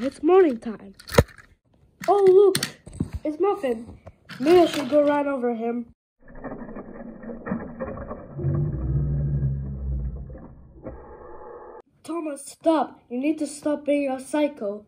it's morning time. Oh, look, it's Muffin. Maybe I should go run over him. Thomas, stop. You need to stop being a psycho.